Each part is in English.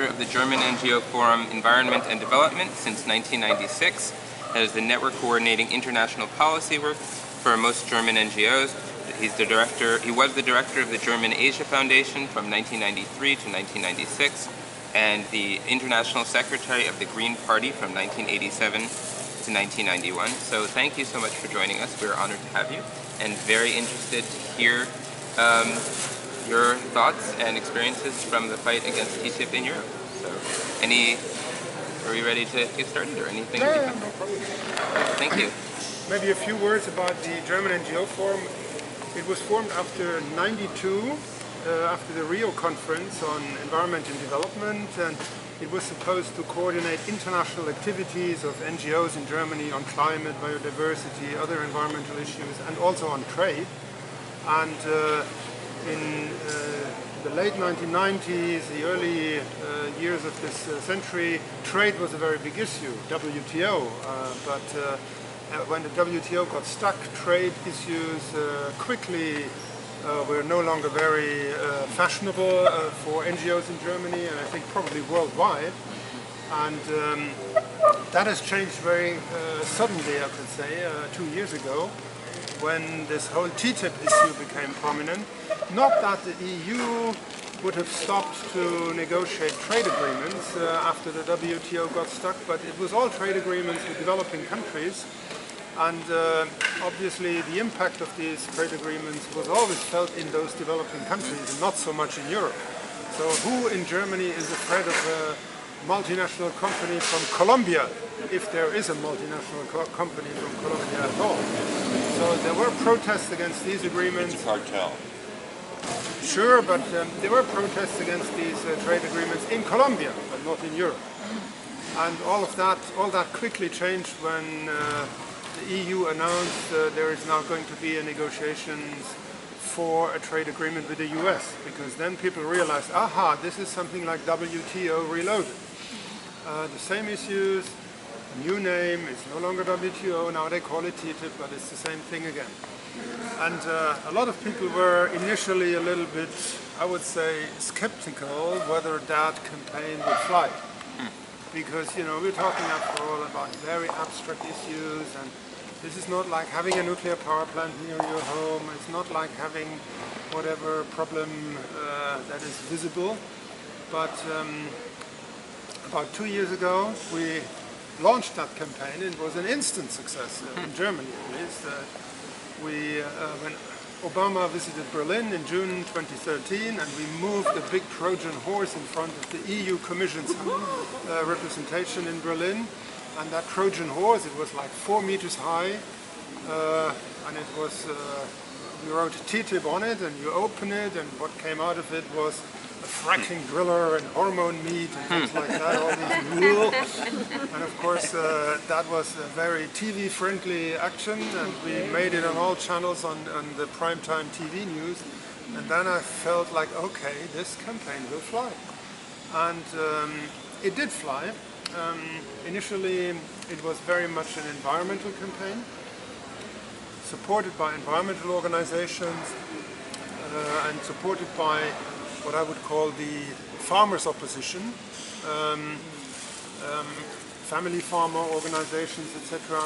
director of the German NGO Forum Environment and Development since 1996. As the network coordinating international policy work for most German NGOs. He's the director, he was the director of the German Asia Foundation from 1993 to 1996 and the international secretary of the Green Party from 1987 to 1991. So thank you so much for joining us. We're honored to have you and very interested to hear um, your thoughts and experiences from the fight against TTIP in Europe. So any, are we ready to get started or anything? No, no, no Thank you. Maybe a few words about the German NGO Forum. It was formed after 92 uh, after the Rio conference on environment and development and it was supposed to coordinate international activities of NGOs in Germany on climate, biodiversity, other environmental issues and also on trade. And uh, in uh, the late 1990s, the early uh, years of this uh, century, trade was a very big issue, WTO, uh, but uh, when the WTO got stuck, trade issues quickly uh, we're no longer very uh, fashionable uh, for NGOs in Germany and I think probably worldwide. And um, that has changed very uh, suddenly, I could say, uh, two years ago when this whole TTIP issue became prominent. Not that the EU would have stopped to negotiate trade agreements uh, after the WTO got stuck, but it was all trade agreements with developing countries and uh, obviously the impact of these trade agreements was always felt in those developing countries and not so much in Europe. So who in Germany is afraid of a multinational company from Colombia, if there is a multinational co company from Colombia at all? So there were protests against these agreements. It's cartel. Sure, but um, there were protests against these uh, trade agreements in Colombia, but not in Europe. And all of that, all that quickly changed when uh, the EU announced uh, there is now going to be a negotiations for a trade agreement with the US because then people realized, aha, this is something like WTO reloaded. Uh, the same issues, new name, it's no longer WTO, now they call it TTIP, but it's the same thing again. And uh, a lot of people were initially a little bit, I would say, skeptical whether that campaign would fly because you know we're talking after all about very abstract issues and this is not like having a nuclear power plant near your home, it's not like having whatever problem uh, that is visible. But um, about two years ago we launched that campaign. It was an instant success uh, in Germany at least. Uh, we, uh, when Obama visited Berlin in June 2013 and we moved a big Trojan horse in front of the EU Commission's uh, representation in Berlin and that Trojan horse, it was like four meters high uh, and it was, uh, we wrote TTIP on it and you open it and what came out of it was fracking driller and hormone meat and things like that, all these rules. And of course uh, that was a very TV friendly action and we made it on all channels on, on the primetime TV news. And then I felt like, okay, this campaign will fly. And um, it did fly. Um, initially it was very much an environmental campaign supported by environmental organizations uh, and supported by what I would call the farmers' opposition, um, um, family farmer organizations, etc.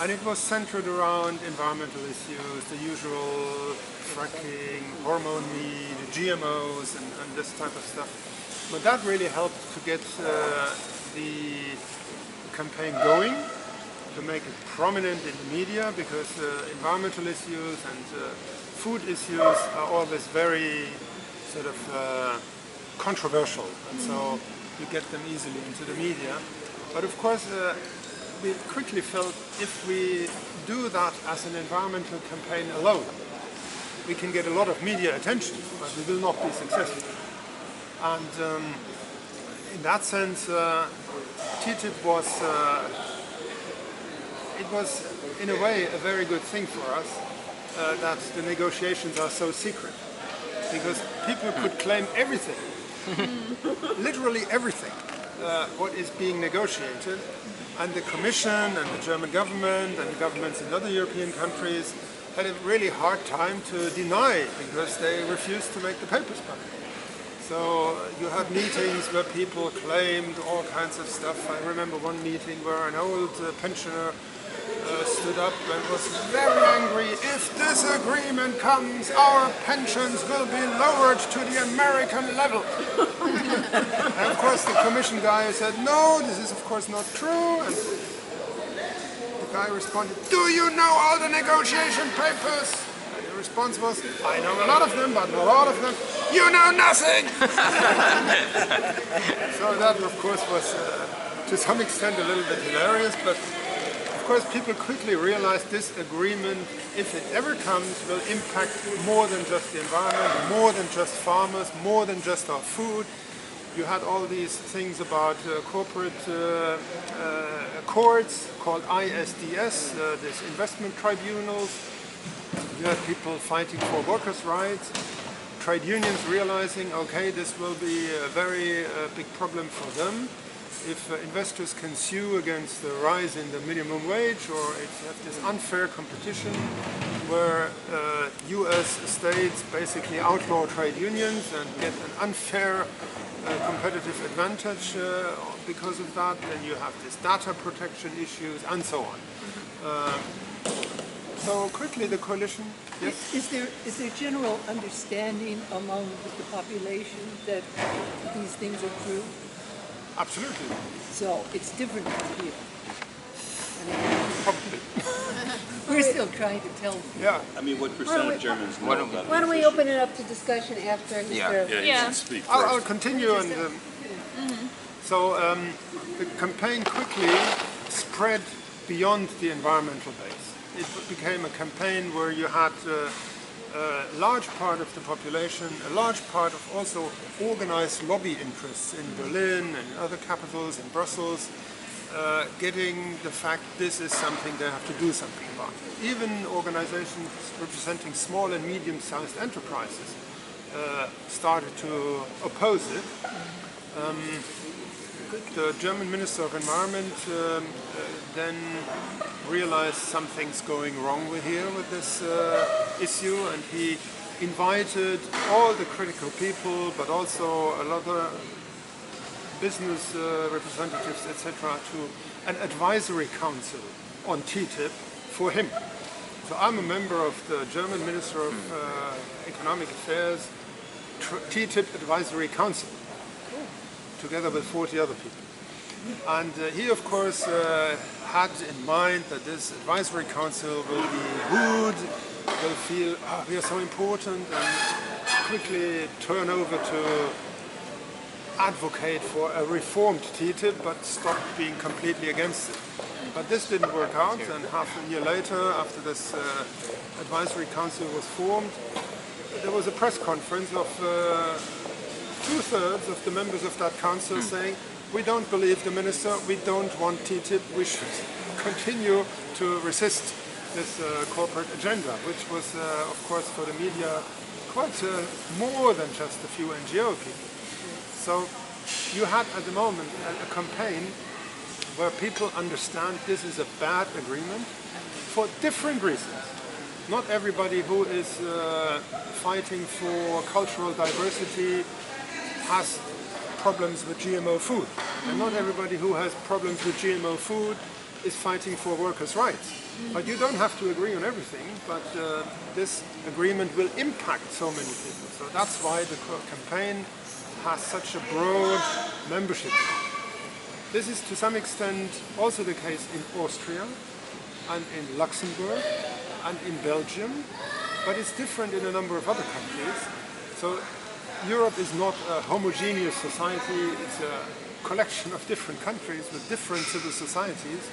And it was centered around environmental issues, the usual fracking, hormone meat, GMOs, and, and, this type of stuff. But that really helped to get uh, the campaign going, to make it prominent in the media, because uh, environmental issues and uh, food issues are always very sort of uh, controversial and so you get them easily into the media. But of course uh, we quickly felt if we do that as an environmental campaign alone, we can get a lot of media attention, but we will not be successful. And um, in that sense, uh, TTIP was, uh, it was in a way a very good thing for us uh, that the negotiations are so secret because people could claim everything, literally everything, uh, what is being negotiated. And the Commission and the German government and the governments in other European countries had a really hard time to deny because they refused to make the papers public. So you had meetings where people claimed all kinds of stuff. I remember one meeting where an old uh, pensioner uh, stood up and was very angry. If this agreement comes, our pensions will be lowered to the American level. and of course the commission guy said, no, this is of course not true. And the guy responded, do you know all the negotiation papers? And the response was, I know a lot of them, but not all of them. You know nothing! so that of course was uh, to some extent a little bit hilarious, but course people quickly realized this agreement, if it ever comes, will impact more than just the environment, more than just farmers, more than just our food. You had all these things about uh, corporate uh, uh, courts called ISDS, uh, this investment tribunals. You had people fighting for workers' rights trade unions realizing, okay, this will be a very uh, big problem for them. If uh, investors can sue against the rise in the minimum wage or if you have this unfair competition where uh, US states basically outlaw trade unions and get an unfair uh, competitive advantage uh, because of that, then you have this data protection issues and so on. Uh, so quickly the coalition, yes? Is there, is there general understanding among the population that these things are true? Absolutely. So it's different from here. Probably. We're still trying to tell. Yeah. I mean, what percent of Germans know Why don't- about Why don't we issue? open it up to discussion after Yeah. Mr. Yeah, you Yeah. can speak I'll, I'll first. continue and um, so um, the campaign quickly spread beyond the environmental base. It became a campaign where you had uh, a large part of the population, a large part of also organized lobby interests in Berlin and other capitals, in Brussels, uh, getting the fact this is something they have to do something about. Even organizations representing small and medium-sized enterprises uh, started to oppose it. Um, the German Minister of Environment um, uh, then realized something's going wrong with here with this uh, issue and he invited all the critical people but also a lot of business uh, representatives etc to an advisory council on TTIP for him. So I'm a member of the German Minister of uh, Economic Affairs TTIP Advisory Council together with 40 other people. And uh, he, of course, uh, had in mind that this advisory council will be wooed, will feel, ah, we are so important, and quickly turn over to advocate for a reformed TTIP, but stop being completely against it. But this didn't work out, and half a year later, after this uh, advisory council was formed, there was a press conference of uh, two-thirds of the members of that council saying, we don't believe the minister, we don't want TTIP, we should continue to resist this uh, corporate agenda, which was, uh, of course, for the media quite uh, more than just a few NGO people. So you had at the moment a, a campaign where people understand this is a bad agreement for different reasons. Not everybody who is uh, fighting for cultural diversity has problems with GMO food. And not everybody who has problems with GMO food is fighting for workers' rights. But you don't have to agree on everything, but uh, this agreement will impact so many people. So that's why the campaign has such a broad membership. This is to some extent also the case in Austria and in Luxembourg and in Belgium, but it's different in a number of other countries. So Europe is not a homogeneous society, it's a collection of different countries with different civil societies.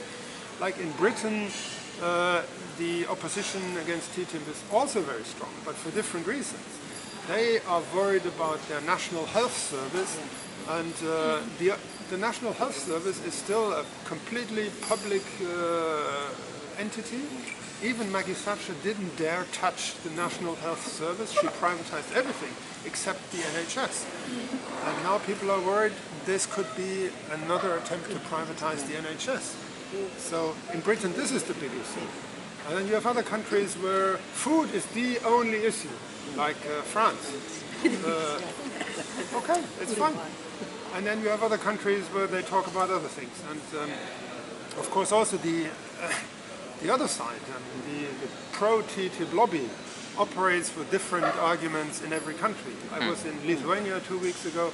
Like in Britain, uh, the opposition against TTIP is also very strong, but for different reasons. They are worried about their national health service, and uh, the, the National Health Service is still a completely public uh, entity. Even Maggie Thatcher didn't dare touch the National Health Service. She privatized everything except the NHS. And now people are worried this could be another attempt to privatize the NHS. So in Britain, this is the big issue. And then you have other countries where food is the only issue, like uh, France. Uh, Okay, it's fine. And then you have other countries where they talk about other things. And um, of course, also the uh, the other side, I mean, the, the pro-TTIP lobby operates with different arguments in every country. I hmm. was in Lithuania two weeks ago,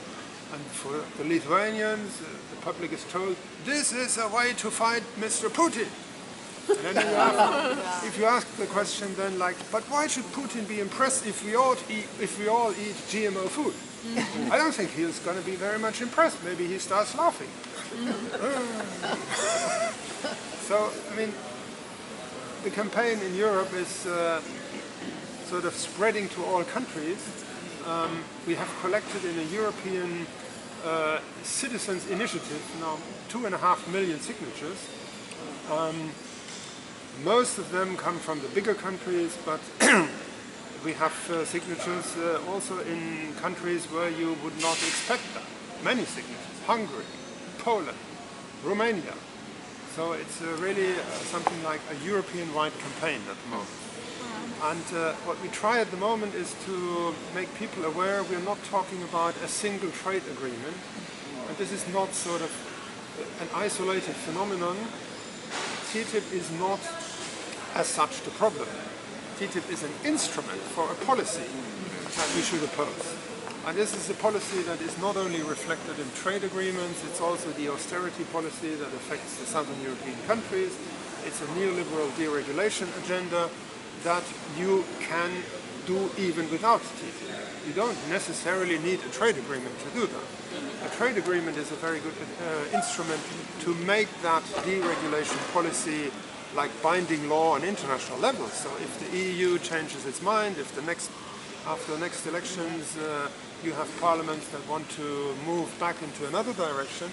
and for the Lithuanians, uh, the public is told this is a way to fight Mr. Putin. And then you have, if you ask the question, then like, but why should Putin be impressed if we all eat if we all eat GMO food? Mm. I don't think he's going to be very much impressed. Maybe he starts laughing. Mm. so, I mean, the campaign in Europe is uh, sort of spreading to all countries. Um, we have collected in a European uh, citizens initiative now two and a half million signatures. Um, most of them come from the bigger countries, but we have uh, signatures uh, also in countries where you would not expect them. Many signatures. Hungary, Poland, Romania. So it's uh, really uh, something like a European-wide campaign at the moment. And uh, what we try at the moment is to make people aware we're not talking about a single trade agreement. And this is not sort of an isolated phenomenon. TTIP is not as such the problem. TTIP is an instrument for a policy that we should oppose. And this is a policy that is not only reflected in trade agreements, it's also the austerity policy that affects the southern European countries. It's a neoliberal deregulation agenda that you can do even without TTIP. You don't necessarily need a trade agreement to do that. A trade agreement is a very good uh, instrument to make that deregulation policy like binding law on international level. So if the EU changes its mind, if the next, after the next elections uh, you have parliaments that want to move back into another direction,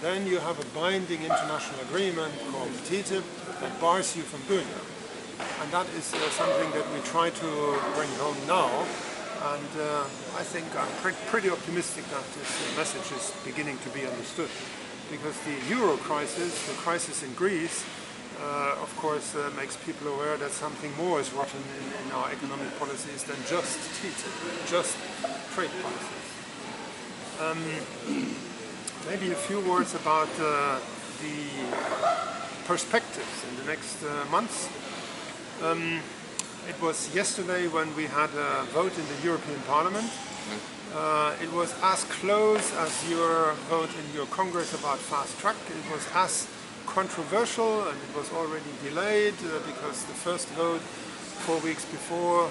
then you have a binding international agreement called TTIP that bars you from doing that. And that is uh, something that we try to bring home now. And uh, I think I'm pre- pretty optimistic that this message is beginning to be understood. Because the euro crisis, the crisis in Greece, uh, of course, uh, makes people aware that something more is rotten in, in our economic policies than just TTIP, just trade policies. Um, maybe a few words about uh, the perspectives in the next uh, months. Um, it was yesterday when we had a vote in the European Parliament. Uh, it was as close as your vote in your Congress about fast track. It was as controversial and it was already delayed uh, because the first vote four weeks before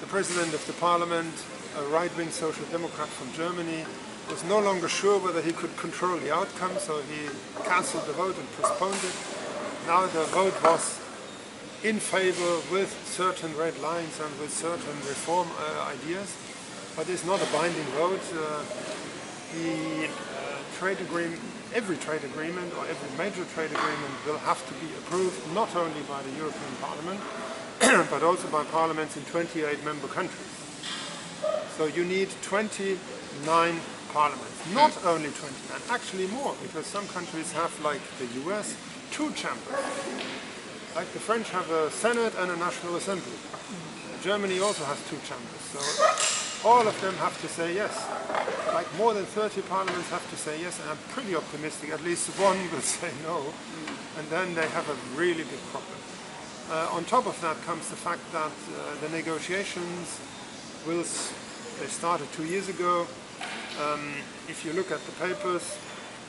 the president of the parliament, a right-wing social democrat from Germany, was no longer sure whether he could control the outcome, so he cancelled the vote and postponed it. Now the vote was in favor with certain red lines and with certain reform uh, ideas, but it's not a binding vote. Uh, the uh, trade agreement, every trade agreement or every major trade agreement will have to be approved not only by the European Parliament, but also by parliaments in 28 member countries. So you need 29 parliaments, not only 29, actually more, because some countries have, like the US, two chambers. Like the French have a Senate and a National Assembly. Germany also has two chambers. So all of them have to say yes. Like more than 30 parliaments have to say yes, and I'm pretty optimistic at least one will say no, and then they have a really big problem. Uh, on top of that comes the fact that uh, the negotiations will, they started two years ago. Um, if you look at the papers,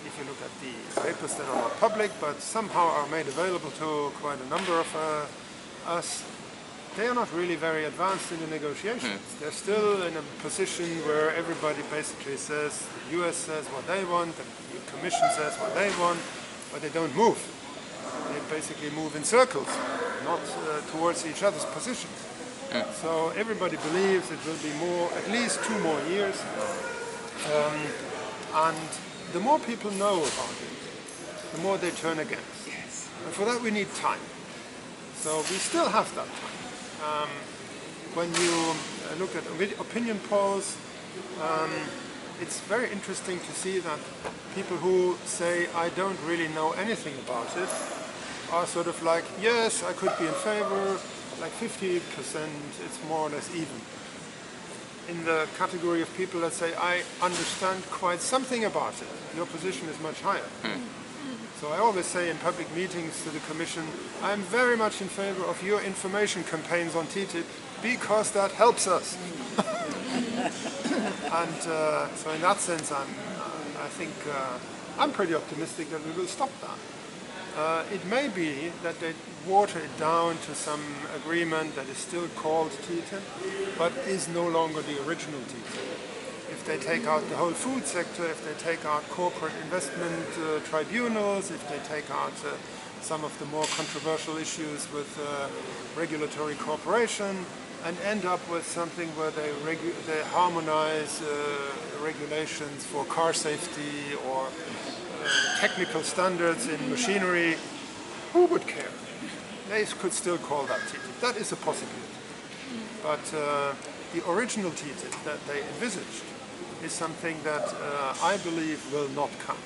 if you look at the papers that are not public but somehow are made available to quite a number of uh, us, they are not really very advanced in the negotiations. They're still in a position where everybody basically says, the US says what they want, the Commission says what they want, but they don't move. They basically move in circles, not uh, towards each other's positions. So everybody believes it will be more, at least two more years. Um, and the more people know about it, the more they turn against. Yes. And for that we need time. So we still have that time. Um, when you uh, look at opinion polls, um, it's very interesting to see that people who say, I don't really know anything about it, are sort of like, yes, I could be in favor, like 50%, it's more or less even. in the category of people that say, I understand quite something about it. Your position is much higher. So I always say in public meetings to the Commission, I'm very much in favor of your information campaigns on TTIP because that helps us. and uh, so in that sense, I'm, uh, I think uh, I'm pretty optimistic that we will stop that. Uh, it may be that they water it down to some agreement that is still called TTIP, but is no longer the original TTIP. If they take out the whole food sector, if they take out corporate investment uh, tribunals, if they take out uh, some of the more controversial issues with uh, regulatory cooperation, and end up with something where they, they harmonize uh, regulations for car safety or technical standards in machinery, who would care? They could still call that TTIP. That is a possibility. But uh, the original TTIP that they envisaged is something that uh, I believe will not come.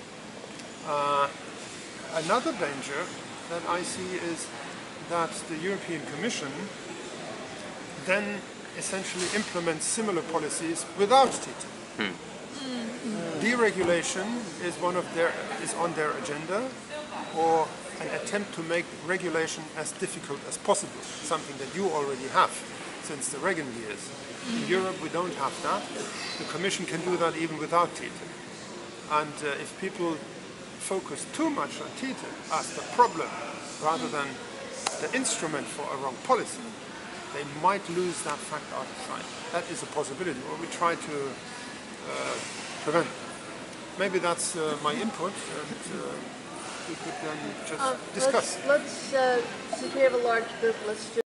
Uh, another danger that I see is that the European Commission then essentially implements similar policies without TTIP. Deregulation is one of their is on their agenda, or an attempt to make regulation as difficult as possible, something that you already have since the Reagan years. In Europe, we don't have that. The Commission can do that even without TTIP. And uh, if people focus too much on TTIP as the problem rather than the instrument for a wrong policy, they might lose that fact out of sight. That is a possibility, or we try to uh, prevent. Maybe that's uh, my input, and uh, we could then just Uh, discuss. Let's, let's, uh, since we have a large group, let's do